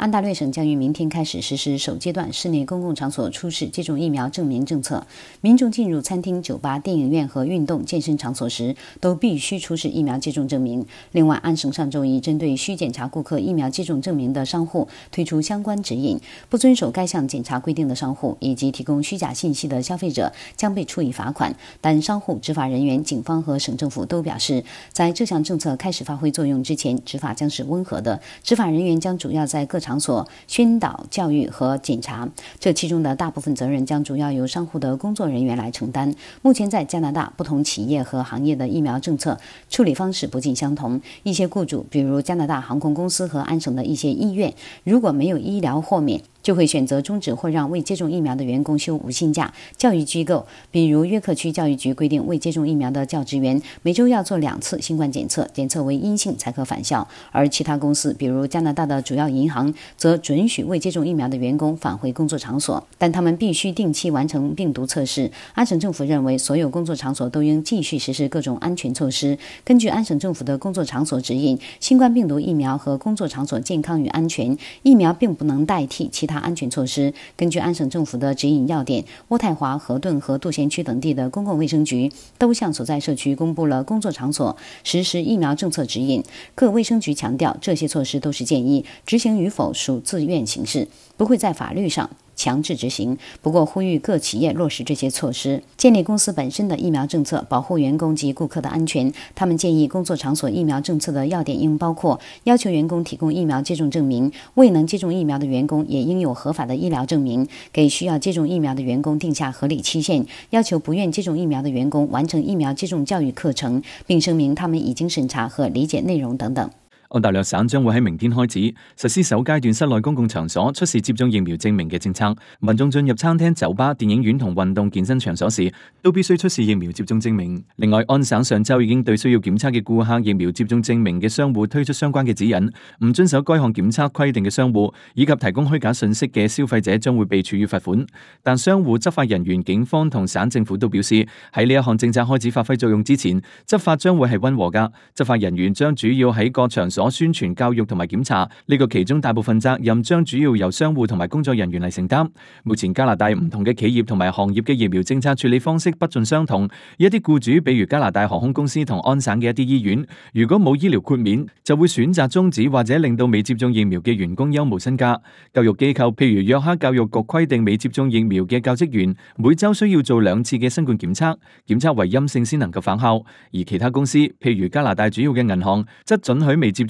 安大略省将于明天开始实施首阶段室内公共场所出示接种疫苗证明政策。民众进入餐厅、酒吧、电影院和运动健身场所时，都必须出示疫苗接种证明。另外，安省上周一针对需检查顾客疫苗接种证明的商户推出相关指引，不遵守该项检查规定的商户以及提供虚假信息的消费者将被处以罚款。但商户执法人员、警方和省政府都表示，在这项政策开始发挥作用之前，执法将是温和的。执法人员将主要在各场。场所宣导、教育和检查，这其中的大部分责任将主要由商户的工作人员来承担。目前在加拿大，不同企业和行业的疫苗政策处理方式不尽相同。一些雇主，比如加拿大航空公司和安省的一些医院，如果没有医疗豁免，就会选择终止或让未接种疫苗的员工休无薪假。教育机构，比如约克区教育局规定，未接种疫苗的教职员每周要做两次新冠检测，检测为阴性才可返校。而其他公司，比如加拿大的主要银行，则准许未接种疫苗的员工返回工作场所，但他们必须定期完成病毒测试。安省政府认为，所有工作场所都应继续实施各种安全措施。根据安省政府的工作场所指引，新冠病毒疫苗和工作场所健康与安全疫苗并不能代替其他。安全措施。根据安省政府的指引要点，渥太华、河顿和杜贤区等地的公共卫生局都向所在社区公布了工作场所实施疫苗政策指引。各卫生局强调，这些措施都是建议，执行与否属自愿形式，不会在法律上。强制执行，不过呼吁各企业落实这些措施，建立公司本身的疫苗政策，保护员工及顾客的安全。他们建议，工作场所疫苗政策的要点应包括：要求员工提供疫苗接种证明，未能接种疫苗的员工也应有合法的医疗证明；给需要接种疫苗的员工定下合理期限；要求不愿接种疫苗的员工完成疫苗接种教育课程，并声明他们已经审查和理解内容等等。安大略省将会喺明天开始实施首阶段室内公共场所出示接种疫苗证明嘅政策。民众进入餐厅、酒吧、电影院同运动健身场所时，都必须出示疫苗接种证明。另外，安省上周已经对需要检测嘅顾客疫苗接种证明嘅商户推出相关嘅指引。唔遵守该项检测规定嘅商户以及提供虚假信息嘅消费者将会被处以罚款。但商户执法人员、警方同省政府都表示，喺呢一项政策开始发挥作用之前，执法将会系温和噶。执法人员将主要喺各场所。所宣传、教育同埋检查，呢个其中大部分责任将主要由商户同埋工作人员嚟承担。目前加拿大唔同嘅企业同埋行业嘅疫苗政策处理方式不尽相同。一啲雇主，比如加拿大航空公司同安省嘅一啲医院，如果冇医疗豁免，就会选择终止或者令到未接种疫苗嘅员工休无薪假。教育机构，譬如约克教育局规定，未接种疫苗嘅教职员每周需要做两次嘅新冠检测，检测为阴性先能够返校。而其他公司，譬如加拿大主要嘅银行，则准许未接。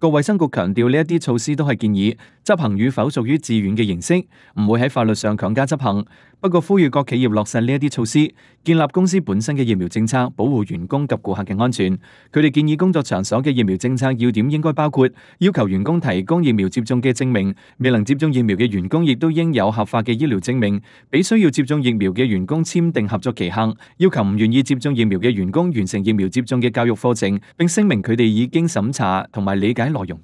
个卫生局强调呢一啲措施都系建议，执行与否属于自愿嘅形式，唔会喺法律上强加执行。不过呼吁各企业落实呢一啲措施，建立公司本身嘅疫苗政策，保护员工及顾客嘅安全。佢哋建议工作场所嘅疫苗政策要点应该包括要求员工提供疫苗接种嘅证明，未能接种疫苗嘅员工亦都应有合法嘅医疗证明，俾需要接种疫苗嘅员工签订合作期限，要求唔愿意接种疫苗嘅员工完成疫苗接种嘅教育课程，并声明佢哋已经审查同埋理解。内容。